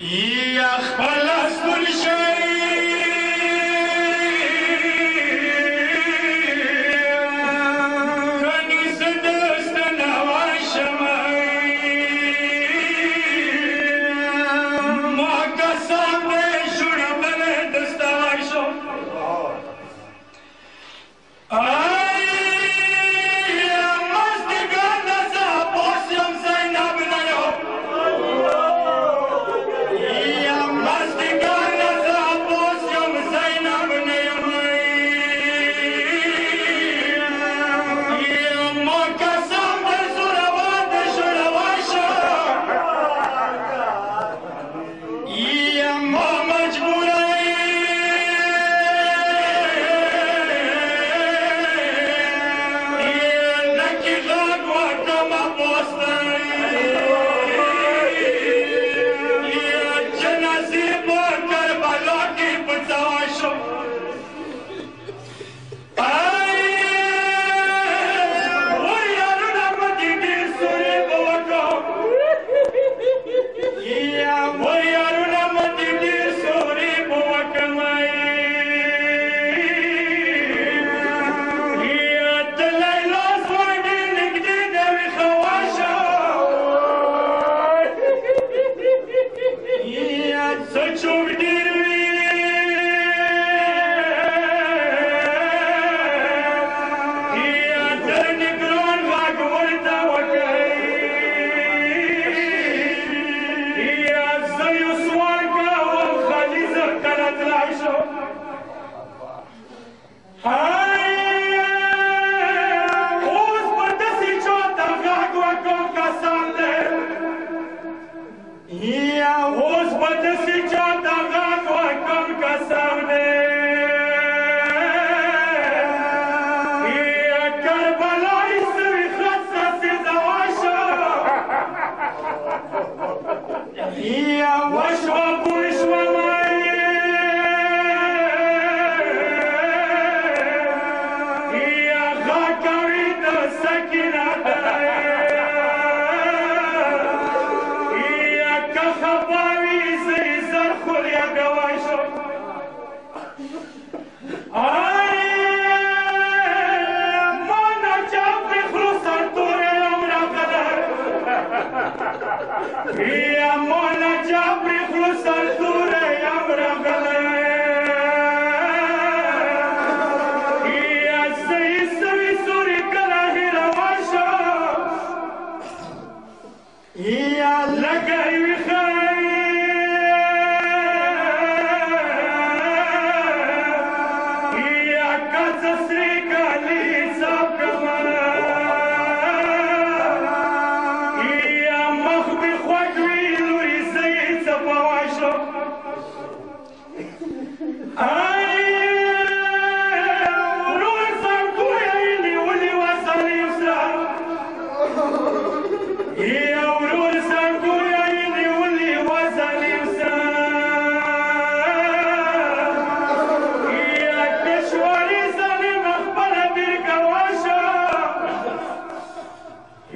يا خلص كل شيء يا Yeah.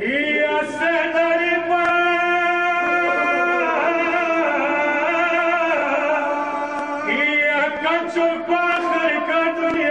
Yes, sir. Kadri!